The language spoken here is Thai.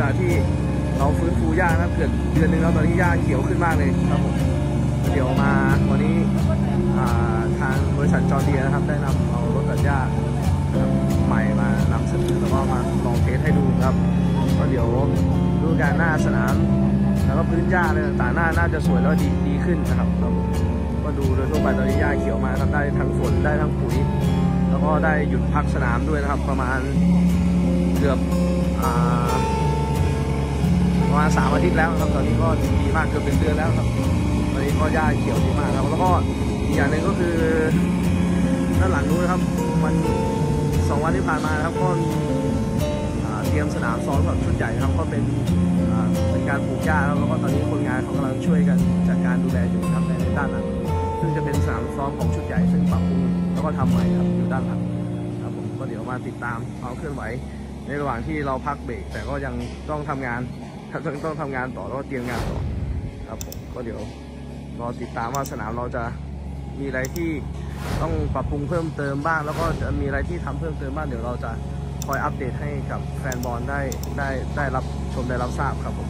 จากที่เราฟื้นฟูหญ้านะเกือบเดือนหนึงแล้วตอนนี้หญ้าเขียวขึ้นมากเลยครับผมเดี๋ยวมาวันนี้ทางบริษัทจอร์เดียนะครับ ได้นำเอารถตัดหญ้านใหม่มานำเสนอแล้วก็มาลองเทสให้ดูครับก็เดี๋ยวดูการหน้าสนาม แล้วก็พื้นหญ้าอะไรต่างๆน่าน่าจะสวยแล้วดีดีขึ้นนะครับครับมก็ดูโดยทั่วไปตอนนี้หญ้าเขียวมาครับได้ทั้งฝนได้ทั้งปุ๋ย แล้วก็ได้หยุดพักสนามด้วยนะครับประมาณเกือบอ่า ประมาณสามอาทิตย์แล้วครับตอนนี้ก็ดีมากเกือบเป็นเดือนแล้วครับตอนนี้ก็หญ้าเขียวดีมากครับแล้วก็อีกอย่างหนึ่งก็คือด้านหลังนู้นนะครับมันสองวันที่ผ่านมานะครับก็มีเตรียมสนามซ้อมแบบชุดใหญ่ครับก็เป็นเป็นการปลูกหญ้าครับแล้วก็ตอนนี้คนงานเขากำลังช่วยกันจัดการดูแลอยู่ครับในด้านหลังซึ่งจะเป็นสนามซ้อมของชุดใหญ่ซึ่งปรับปรุงแล้วก็ทำใหม่ครับอยู่ด้านหลังครับผมก็เดี๋ยวมาติดตามความเคลื่อนไหวในระหว่างที่เราพักเบรกแต่ก็ยังต้องทำงาน ต้องต้องทำงานต่อแล้วก็เตรียมงานต่อครับผมก็เดี๋ยวรอติดตามว่าสนามเราจะมีอะไรที่ต้องปรับปรุงเพิ่มเติมบ้าง แล้วก็จะมีอะไรที่ทำเพิ่มเติมบ้างเดี๋ยวเราจะคอยอัปเดตให้กับแฟนบอลได้ได้ได้รับชมได้รับทราบครับผม